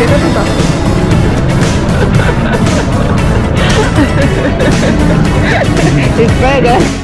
C'est même